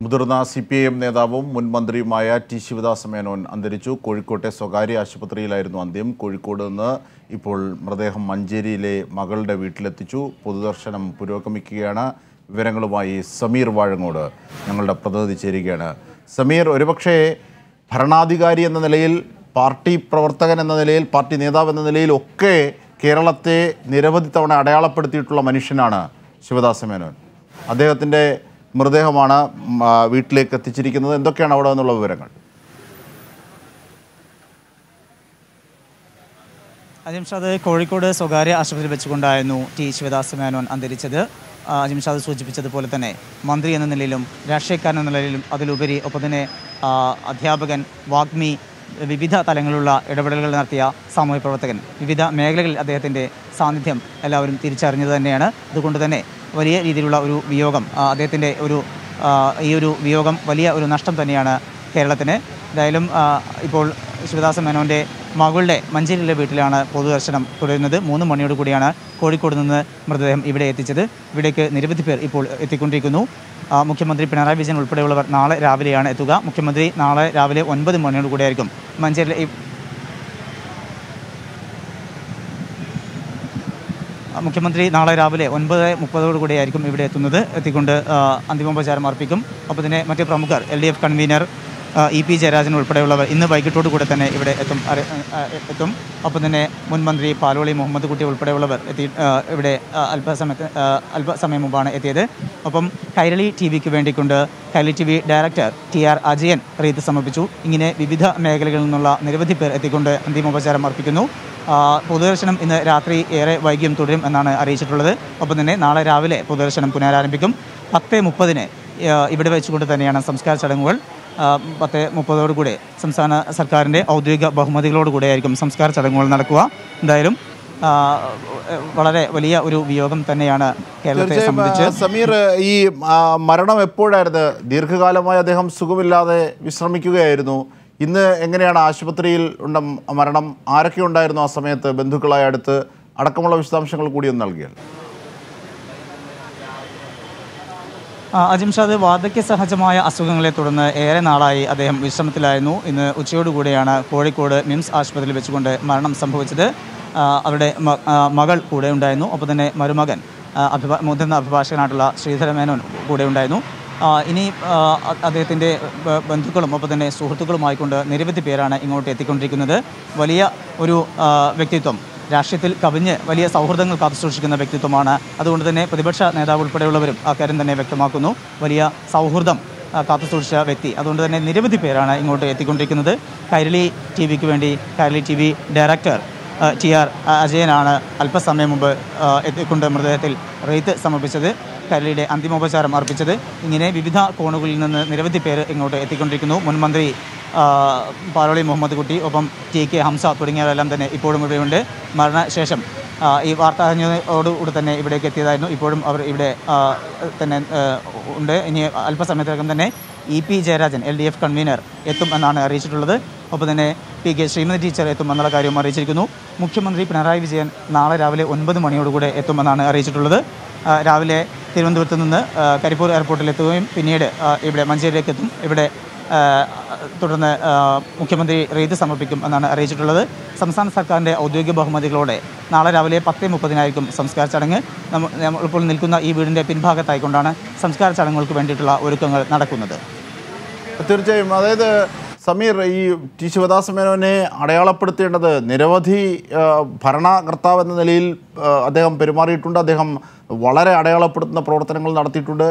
മുതിർന്ന C P I M നേതാവും മുൻ മന്ത്രിയുമായ ടി ശിവദാസ് മേനോൻ അന്തരിച്ചു. കോഴിക്കോട്ടെ സ്വകാര്യ ആശുപത്രിയിലായിരുന്നു അന്ത്യം. കോഴിക്കോട് നിന്ന് ഇപ്പോൾ മൃതദേഹം മഞ്ചേരിയിലെ മകളുടെ വീട്ടിലെത്തിച്ചു. പൊതുദർശനം പുരോഗമിക്കുകയാണ്. വിവരങ്ങളുമായി സമീർ വാഴങ്ങോട് ഞങ്ങളുടെ പ്രതിനിധി ചേരുകയാണ്. സമീർ ഒരുപക്ഷേ ഭരണാധികാരി എന്ന നിലയിൽ പാർട്ടി പ്രവർത്തകൻ എന്ന നിലയിൽ പാർട്ടി നേതാവ് എന്ന നിലയിൽ ഒക്കെ കേരളത്തെ നിരവധി തവണ അടയാളപ്പെടുത്തിയിട്ടുള്ള മനുഷ്യനാണ് ശിവദാസ മേനോൻ അദ്ദേഹത്തിന്റെ മൃതദേഹമാണ് വീട്ടിലേക്ക് എത്തിച്ചിരിക്കുന്നത്. എന്തൊക്കെയാണ് അവിടെ നിന്നുള്ള വിവരങ്ങൾ? അജിംഷാദ് കോഴിക്കോട് സ്വകാര്യ ആശുപത്രിയിൽ വെച്ചുകൊണ്ടായിരുന്നു ടി ശിവദാസ് മേനോൻ അന്തരിച്ചത്. അജിംഷാദ് സൂചിപ്പിച്ചതുപോലെ തന്നെ മന്ത്രി എന്ന നിലയിലും രാഷ്ട്രീയക്കാരൻ എന്ന നിലയിലും അതിലുപരി ഒപ്പം തന്നെ അധ്യാപകൻ വാഗ്മി വിവിധ തലങ്ങളിലുള്ള ഇടപെടലുകൾ നടത്തിയ സാമൂഹ്യ പ്രവർത്തകൻ വിവിധ മേഖലകളിൽ അദ്ദേഹത്തിന്റെ സാന്നിധ്യം എല്ലാവരും തിരിച്ചറിഞ്ഞത് തന്നെയാണ്. അതുകൊണ്ട് തന്നെ വലിയ രീതിയിലുള്ള ഒരു വിയോഗം അദ്ദേഹത്തിന്റെ ഒരു ഈ ഒരു വിയോഗം വലിയ ഒരു നഷ്ടം തന്നെയാണ് കേരളത്തിന്. എന്തായാലും ഇപ്പോൾ ശിവദാസ മേനോന്റെ മകളുടെ മഞ്ചേരിയിലെ വീട്ടിലാണ് പൊതുദർശനം തുടരുന്നത്. മൂന്ന് മണിയോട് കൂടിയാണ് കോഴിക്കോട് നിന്ന് മൃതദേഹം ഇവിടെ എത്തിച്ചത്. ഇവിടേക്ക് നിരവധി പേർ ഇപ്പോൾ എത്തിക്കൊണ്ടിരിക്കുന്നു. മുഖ്യമന്ത്രി പിണറായി വിജയൻ ഉൾപ്പെടെയുള്ളവർ നാളെ രാവിലെയാണ് എത്തുക. മുഖ്യമന്ത്രി നാളെ രാവിലെ ഒൻപത് മണിയോട് കൂടിയായിരിക്കും മഞ്ചേരിയിലെ ഈ ആ, മുഖ്യമന്ത്രി നാളെ രാവിലെ ഒൻപത് മുപ്പതോടു കൂടിയായിരിക്കും ഇവിടെ എത്തുന്നത്. എത്തിക്കൊണ്ട് അന്തിമോപചാരം അർപ്പിക്കും. അപ്പോൾ തന്നെ മറ്റ് പ്രമുഖർ L D F convener E P Jayarajan ഉൾപ്പെടെയുള്ളവർ ഇന്ന് വൈകിട്ടോടു കൂടെ തന്നെ ഇവിടെ എത്തും. എത്തും. ഒപ്പം തന്നെ മുൻ മന്ത്രി പാലോളി മുഹമ്മദ് കുട്ടി ഉൾപ്പെടെയുള്ളവർ എത്തി ഇവിടെ അല്പസമയത്ത് അല്പസമയം മുമ്പാണ് എത്തിയത്. ഒപ്പം കൈരളി ടി വിക്ക് വേണ്ടിക്കൊണ്ട് Kairali T V director T R Ajayan wreath സമർപ്പിച്ചു. ഇങ്ങനെ വിവിധ മേഖലകളിൽ നിന്നുള്ള നിരവധി പേർ എത്തിക്കൊണ്ട് അന്തിമോപചാരം അർപ്പിക്കുന്നു. പൊതുദർശനം ഇന്ന് രാത്രി ഏറെ വൈകിയും തുടരും എന്നാണ് അറിയിച്ചിട്ടുള്ളത്. ഒപ്പം തന്നെ നാളെ രാവിലെ പൊതുദർശനം പുനരാരംഭിക്കും. പത്ത് മുപ്പതിന് ഇവിടെ വെച്ചുകൊണ്ട് തന്നെയാണ് സംസ്കാര ചടങ്ങുകൾ. പത്ത് മുപ്പതോടുകൂടി സംസ്ഥാന സർക്കാരിന്റെ ഔദ്യോഗിക ബഹുമതികളോടുകൂടിയായിരിക്കും സംസ്കാര ചടങ്ങുകൾ നടക്കുക. എന്തായാലും വളരെ വലിയ ഒരു വിയോഗം തന്നെയാണ് കേരളത്തെ സംബന്ധിച്ച്. സമീർ ഈ മരണം എപ്പോഴായിരുന്നു? ദീർഘകാലമായി അദ്ദേഹം സുഖമില്ലാതെ വിശ്രമിക്കുകയായിരുന്നു. ഇന്ന് എങ്ങനെയാണ് ആശുപത്രിയിൽ ഉണ്ട മരണം? ആരൊക്കെ ഉണ്ടായിരുന്നു ആ സമയത്ത്? ബന്ധുക്കളായ അടുത്ത് അടക്കമുള്ള വിശദാംശങ്ങൾ കൂടി ഒന്ന് നൽകിയാൽ. അജിംഷാദ് വാർദ്ധക്യ സഹജമായ അസുഖങ്ങളെ തുടർന്ന് ഏറെ നാളായി അദ്ദേഹം വിശ്രമത്തിലായിരുന്നു. ഇന്ന് ഉച്ചയോടുകൂടിയാണ് കോഴിക്കോട് മിംസ് ആശുപത്രിയിൽ വെച്ചുകൊണ്ട് മരണം സംഭവിച്ചത്. അവരുടെ മകൾ കൂടെ ഉണ്ടായിരുന്നു. ഒപ്പം തന്നെ മരുമകൻ അഭിഭാ മുതിർന്ന അഭിഭാഷകനായിട്ടുള്ള ശ്രീധരമേനോൻ കൂടെ ഉണ്ടായിരുന്നു. ഇനി അദ്ദേഹത്തിന്റെ ബന്ധുക്കളും ഒപ്പം തന്നെ സുഹൃത്തുക്കളുമായിക്കൊണ്ട് നിരവധി പേരാണ് ഇങ്ങോട്ട് എത്തിക്കൊണ്ടിരിക്കുന്നത്. വലിയ ഒരു വ്യക്തിത്വം രാഷ്ട്രീയത്തിൽ കവിഞ്ഞ് വലിയ സൗഹൃദങ്ങൾ കാത്തുസൂക്ഷിക്കുന്ന വ്യക്തിത്വമാണ്. അതുകൊണ്ട് തന്നെ പ്രതിപക്ഷ നേതാവ് ഉൾപ്പെടെയുള്ളവരും ആ കാര്യം തന്നെ വ്യക്തമാക്കുന്നു. വലിയ സൗഹൃദം കാത്തു കാത്തുസൂക്ഷിച്ച വ്യക്തി. അതുകൊണ്ട് തന്നെ നിരവധി പേരാണ് ഇങ്ങോട്ട് എത്തിക്കൊണ്ടിരിക്കുന്നത്. കൈരളി ടി വിക്ക് വേണ്ടി Kairali T V director T R അജയനാണ് അല്പസമയം മുമ്പ് എത്തിക്കൊണ്ട് മൃതദേഹത്തിൽ റെയ്ത്ത് സമർപ്പിച്ചത്. കൈരളിയുടെ അന്തിമോപചാരം അർപ്പിച്ചത്. ഇങ്ങനെ വിവിധ കോണുകളിൽ നിന്ന് നിരവധി പേര് ഇങ്ങോട്ട് എത്തിക്കൊണ്ടിരിക്കുന്നു. മുൻമന്ത്രി പാലോളി മുഹമ്മദ് കുട്ടി ഒപ്പം ടി കെ ഹംസ തുടങ്ങിയവരെല്ലാം തന്നെ ഇപ്പോഴും ഇവിടെയുണ്ട്. മരണശേഷം ഈ വാർത്ത തന്നെ ഇവിടേക്ക് എത്തിയതായിരുന്നു. ഇപ്പോഴും അവർ ഇവിടെ തന്നെ ഉണ്ട്. ഇനി അല്പസമയത്തിനകം തന്നെ E P Jayarajan L D F convener എത്തും എന്നാണ് അറിയിച്ചിട്ടുള്ളത്. ഒപ്പം തന്നെ പി കെ ശ്രീമതി ടീച്ചർ എത്തും എന്നുള്ള കാര്യവും അറിയിച്ചിരിക്കുന്നു. മുഖ്യമന്ത്രി പിണറായി വിജയൻ നാളെ രാവിലെ ഒൻപത് മണിയോടുകൂടെ എത്തുമെന്നാണ് അറിയിച്ചിട്ടുള്ളത്. രാവിലെ തിരുവനന്തപുരത്ത് നിന്ന് കരിപ്പൂർ എയർപോർട്ടിൽ എത്തുകയും പിന്നീട് ഇവിടെ മഞ്ചേരിയിലേക്ക് എത്തും. ഇവിടെ തുടർന്ന് മുഖ്യമന്ത്രി റീത് സമർപ്പിക്കും എന്നാണ് അറിയിച്ചിട്ടുള്ളത്. സംസ്ഥാന സർക്കാരിന്റെ ഔദ്യോഗിക ബഹുമതികളോടെ നാളെ രാവിലെ പത്ത് മുപ്പതിനായിരിക്കും സംസ്കാര ചടങ്ങ്. നമ്മ നമ്മളിപ്പോൾ നിൽക്കുന്ന ഈ വീടിന്റെ പിൻഭാഗത്തായിക്കൊണ്ടാണ് സംസ്കാര ചടങ്ങുകൾക്ക് വേണ്ടിയിട്ടുള്ള ഒരുക്കങ്ങൾ നടക്കുന്നത്. തീർച്ചയായും. അതായത് സമീർ ഈ ടി ശിവദാസ മേനോനെ അടയാളപ്പെടുത്തേണ്ടത് നിരവധി ഭരണകർത്താവ് എന്ന നിലയിൽ അദ്ദേഹം പെരുമാറിയിട്ടുണ്ട്. അദ്ദേഹം വളരെ അടയാളപ്പെടുത്തുന്ന പ്രവർത്തനങ്ങൾ നടത്തിയിട്ടുണ്ട്.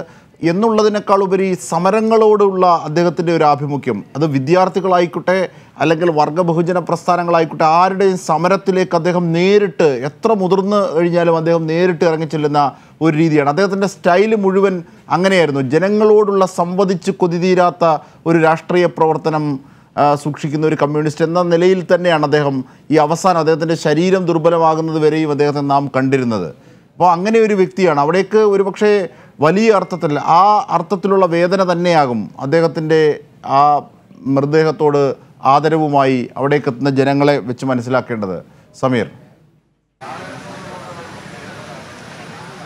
എന്നുള്ളതിനേക്കാൾ ഉപരി സമരങ്ങളോടുള്ള അദ്ദേഹത്തിന്റെ ഒരു ആഭിമുഖ്യം. അത് വിദ്യാർത്ഥികളായിക്കോട്ടെ അല്ലെങ്കിൽ വർഗ ബഹുജന പ്രസ്ഥാനങ്ങളായിക്കോട്ടെ ആരുടെയും സമരത്തിലേക്ക് അദ്ദേഹം നേരിട്ട് എത്ര മുതിർന്നു കഴിഞ്ഞാലും അദ്ദേഹം നേരിട്ട് ഇറങ്ങിച്ചെല്ലുന്ന ഒരു രീതിയാണ്. അദ്ദേഹത്തിന്റെ സ്റ്റൈൽ മുഴുവൻ അങ്ങനെയായിരുന്നു. ജനങ്ങളോടുള്ള സംവദിച്ച് കൊതിതീരാത്ത ഒരു രാഷ്ട്രീയ പ്രവർത്തനം സൂക്ഷിക്കുന്ന ഒരു കമ്മ്യൂണിസ്റ്റ് എന്ന നിലയിൽ തന്നെയാണ് അദ്ദേഹം ഈ അവസാനം അദ്ദേഹത്തിന്റെ ശരീരം ദുർബലമാകുന്നത് വരെയും അദ്ദേഹത്തെ നാം കണ്ടിരുന്നത്. അപ്പോൾ അങ്ങനെ ഒരു വ്യക്തിയാണ്. അവിടേക്ക് ഒരുപക്ഷെ വലിയ അർത്ഥത്തിൽ ആ അർത്ഥത്തിലുള്ള വേദന തന്നെയാകും അദ്ദേഹത്തിന്റെ ആ മൃതദേഹത്തോട് ആദരവുമായി അവിടേക്ക് എത്തുന്ന ജനങ്ങളെ വെച്ച് മനസ്സിലാക്കേണ്ടത്. സമീർ.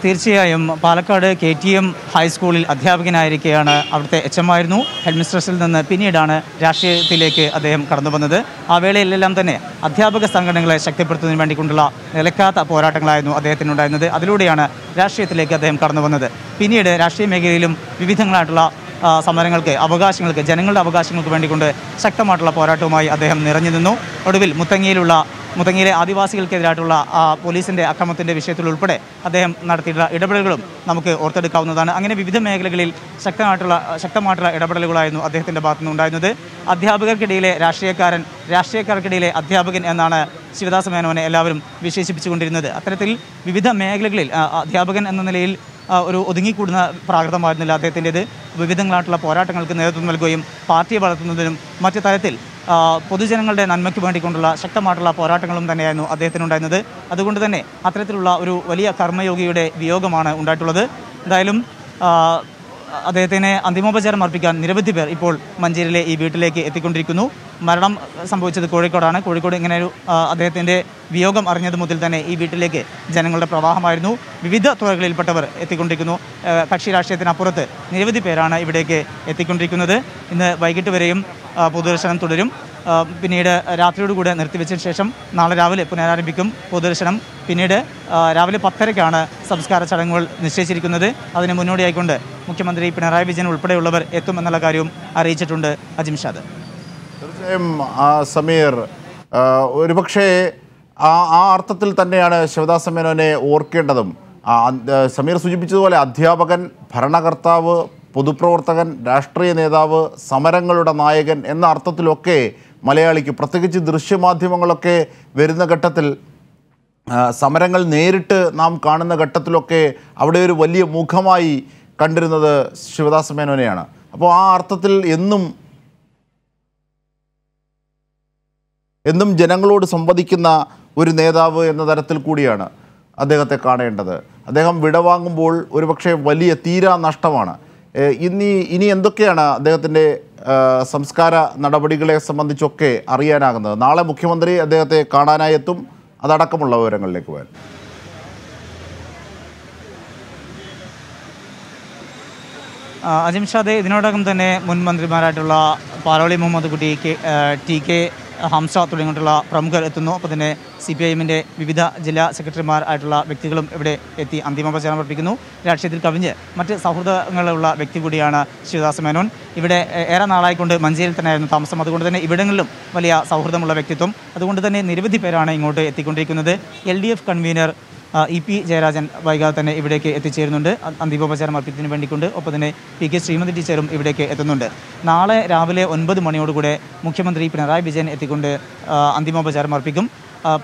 തീർച്ചയായും പാലക്കാട് കെ ടി എം ഹൈസ്കൂളിൽ അധ്യാപകനായിരിക്കെയാണ് അവിടുത്തെ എച്ച് എം ആയിരുന്നു ഹെഡ് മിസ്ട്രസിൽ നിന്ന് പിന്നീടാണ് രാഷ്ട്രീയത്തിലേക്ക് അദ്ദേഹം കടന്നു വന്നത് ആ വേളയിലെല്ലാം തന്നെ അധ്യാപക സംഘടനകളെ ശക്തിപ്പെടുത്തുന്നതിന് വേണ്ടിക്കൊണ്ടുള്ള നിലക്കാത്ത പോരാട്ടങ്ങളായിരുന്നു അദ്ദേഹത്തിനുണ്ടായിരുന്നത്. അതിലൂടെയാണ് രാഷ്ട്രീയത്തിലേക്ക് അദ്ദേഹം കടന്നു വന്നത് പിന്നീട് രാഷ്ട്രീയ മേഖലയിലും വിവിധങ്ങളായിട്ടുള്ള സമരങ്ങൾക്ക് അവകാശങ്ങൾക്ക് ജനങ്ങളുടെ അവകാശങ്ങൾക്ക് വേണ്ടിക്കൊണ്ട് ശക്തമായിട്ടുള്ള പോരാട്ടവുമായി അദ്ദേഹം നിറഞ്ഞു നിന്നു. ഒടുവിൽ മുത്തങ്ങയിലുള്ള മുത്തങ്ങയിലെ ആദിവാസികൾക്കെതിരായിട്ടുള്ള പോലീസിന്റെ അക്രമത്തിന്റെ വിഷയത്തിൽ ഉൾപ്പെടെ അദ്ദേഹം നടത്തിയിട്ടുള്ള ഇടപെടലുകളും നമുക്ക് ഓർത്തെടുക്കാവുന്നതാണ്. അങ്ങനെ വിവിധ മേഖലകളിൽ ശക്തമായിട്ടുള്ള ശക്തമായിട്ടുള്ള ഇടപെടലുകളായിരുന്നു അദ്ദേഹത്തിന്റെ ഭാഗത്തു നിന്നുണ്ടായിരുന്നത് അധ്യാപകർക്കിടയിലെ രാഷ്ട്രീയക്കാരൻ രാഷ്ട്രീയക്കാർക്കിടയിലെ അധ്യാപകൻ എന്നാണ് ശിവദാസ മേനോനെ എല്ലാവരും വിശേഷിപ്പിച്ചുകൊണ്ടിരുന്നത്. അത്തരത്തിൽ വിവിധ മേഖലകളിൽ അധ്യാപകൻ എന്ന നിലയിൽ ഒരു ഒതുങ്ങിക്കൂടുന്ന പ്രാകൃതമായിരുന്നില്ല അദ്ദേഹത്തിന്റെത്. വിവിധങ്ങളായിട്ടുള്ള പോരാട്ടങ്ങൾക്ക് നേതൃത്വം നൽകുകയും പാർട്ടിയെ വളർത്തുന്നതിനും മറ്റു തരത്തിൽ പൊതുജനങ്ങളുടെ നന്മയ്ക്ക് വേണ്ടിക്കൊണ്ടുള്ള ശക്തമായിട്ടുള്ള പോരാട്ടങ്ങളും തന്നെയായിരുന്നു അദ്ദേഹത്തിനുണ്ടായിരുന്നത്. അതുകൊണ്ട് തന്നെ അത്തരത്തിലുള്ള ഒരു വലിയ കർമ്മയോഗിയുടെ വിയോഗമാണ് ഉണ്ടായിട്ടുള്ളത്. എന്തായാലും അദ്ദേഹത്തിന് അന്തിമോപചാരം അർപ്പിക്കാൻ നിരവധി പേർ ഇപ്പോൾ മഞ്ചേരിയിലെ ഈ വീട്ടിലേക്ക് എത്തിക്കൊണ്ടിരിക്കുന്നു. മരണം സംഭവിച്ചത് കോഴിക്കോടാണ്. കോഴിക്കോട് ഇങ്ങനെ ഒരു അദ്ദേഹത്തിന്റെ വിയോഗം അറിഞ്ഞത് മുതൽ തന്നെ ഈ വീട്ടിലേക്ക് ജനങ്ങളുടെ പ്രവാഹമായിരുന്നു. വിവിധ തുറകളിൽപ്പെട്ടവർ എത്തിക്കൊണ്ടിരിക്കുന്നു. കക്ഷി രാഷ്ട്രീയത്തിനപ്പുറത്ത് നിരവധി പേരാണ് ഇവിടേക്ക് എത്തിക്കൊണ്ടിരിക്കുന്നത്. ഇന്ന് വൈകിട്ട് വരെയും പൊതുദർശനം തുടരും. പിന്നീട് രാത്രിയോടുകൂടെ നിർത്തിവെച്ചതിന് ശേഷം നാളെ രാവിലെ പുനരാരംഭിക്കും പൊതുദർശനം. പിന്നീട് രാവിലെ പത്തരയ്ക്കാണ് സംസ്കാര ചടങ്ങുകൾ നിശ്ചയിച്ചിരിക്കുന്നത്. അതിന് മുന്നോടിയായിക്കൊണ്ട് മുഖ്യമന്ത്രി പിണറായി വിജയൻ ഉൾപ്പെടെയുള്ളവർ എത്തുമെന്നുള്ള കാര്യവും അറിയിച്ചിട്ടുണ്ട് അജിംഷാദ് തീർച്ചയായും ആ, സമീർ ഒരുപക്ഷേ ആ ആ അർത്ഥത്തിൽ തന്നെയാണ് ശിവദാസ മേനോനെ ഓർക്കേണ്ടതും. സമീർ സൂചിപ്പിച്ചതുപോലെ അധ്യാപകൻ ഭരണകർത്താവ് പൊതുപ്രവർത്തകൻ രാഷ്ട്രീയ നേതാവ് സമരങ്ങളുടെ നായകൻ എന്ന അർത്ഥത്തിലൊക്കെ മലയാളിക്ക് പ്രത്യേകിച്ച് ദൃശ്യമാധ്യമങ്ങളൊക്കെ വരുന്ന ഘട്ടത്തിൽ സമരങ്ങൾ നേരിട്ട് നാം കാണുന്ന ഘട്ടത്തിലൊക്കെ അവിടെ ഒരു വലിയ മുഖമായി കണ്ടിരുന്നത് ശിവദാസ മേനോനെയാണ്. അപ്പോൾ ആ അർത്ഥത്തിൽ എന്നും എന്നും ജനങ്ങളോട് സംവദിക്കുന്ന ഒരു നേതാവ് എന്ന തരത്തിൽ കൂടിയാണ് അദ്ദേഹത്തെ കാണേണ്ടത്. അദ്ദേഹം വിടവാങ്ങുമ്പോൾ ഒരുപക്ഷെ വലിയ തീരാ നഷ്ടമാണ്. ഇനി ഇനി എന്തൊക്കെയാണ് അദ്ദേഹത്തിന്റെ സംസ്കാര നടപടികളെ സംബന്ധിച്ചൊക്കെ അറിയാനാകുന്നത്? നാളെ മുഖ്യമന്ത്രി അദ്ദേഹത്തെ കാണാനായി എത്തും. അതടക്കമുള്ള വിവരങ്ങളിലേക്ക് പോയാൽ. ആ, അജിം ഷാദെ ഇതിനോടകം തന്നെ മുൻ മന്ത്രിമാരായിട്ടുള്ള പാലോളി മുഹമ്മദ് കുട്ടി ടി കെ ഹംസ തുടങ്ങിയിട്ടുള്ള പ്രമുഖർ എത്തുന്നു. അപ്പോൾ തന്നെ സി പി ഐ എമ്മിന്റെ വിവിധ ജില്ലാ സെക്രട്ടറിമാർ ആയിട്ടുള്ള വ്യക്തികളും ഇവിടെ എത്തി അന്തിമോപചാരം അർപ്പിക്കുന്നു. രാഷ്ട്രീയത്തിൽ കവിഞ്ഞ് മറ്റ് സൗഹൃദങ്ങളുള്ള വ്യക്തി കൂടിയാണ് ശിവദാസ് മേനോൻ. ഇവിടെ ഏറെ നാളായിക്കൊണ്ട് മഞ്ചേരിയിൽ തന്നെയായിരുന്നു താമസം. അതുകൊണ്ട് തന്നെ ഇവിടങ്ങളിലും വലിയ സൗഹൃദമുള്ള വ്യക്തിത്വം. അതുകൊണ്ട് തന്നെ നിരവധി പേരാണ് ഇങ്ങോട്ട് എത്തിക്കൊണ്ടിരിക്കുന്നത്. L D F convener E P Jayarajan വൈകാതെ തന്നെ ഇവിടേക്ക് എത്തിച്ചേരുന്നുണ്ട്. അന്തിമോപചാരം അർപ്പിക്കുന്നതിന് വേണ്ടിക്കൊണ്ട് ഒപ്പം തന്നെ പി കെ ശ്രീമതി ടീച്ചറും ഇവിടേക്ക് എത്തുന്നുണ്ട്. നാളെ രാവിലെ ഒൻപത് മണിയോടുകൂടെ മുഖ്യമന്ത്രി പിണറായി വിജയൻ എത്തിക്കൊണ്ട് അന്തിമോപചാരം അർപ്പിക്കും.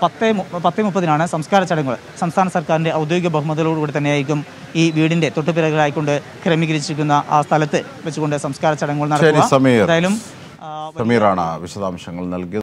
പത്ത് പത്ത് മുപ്പതിനാണ് സംസ്കാര ചടങ്ങുകൾ. സംസ്ഥാന സർക്കാരിന്റെ ഔദ്യോഗിക ബഹുമതികളോടുകൂടി തന്നെയായിരിക്കും ഈ വീടിന്റെ തൊട്ടുപിറകിലായിക്കൊണ്ട് ക്രമീകരിച്ചിരിക്കുന്ന ആ സ്ഥലത്ത് വെച്ചുകൊണ്ട് സംസ്കാര ചടങ്ങുകൾ നടക്കുക. എന്തായാലും സമീറാണ് വിശദാംശങ്ങൾ നൽകിയത്.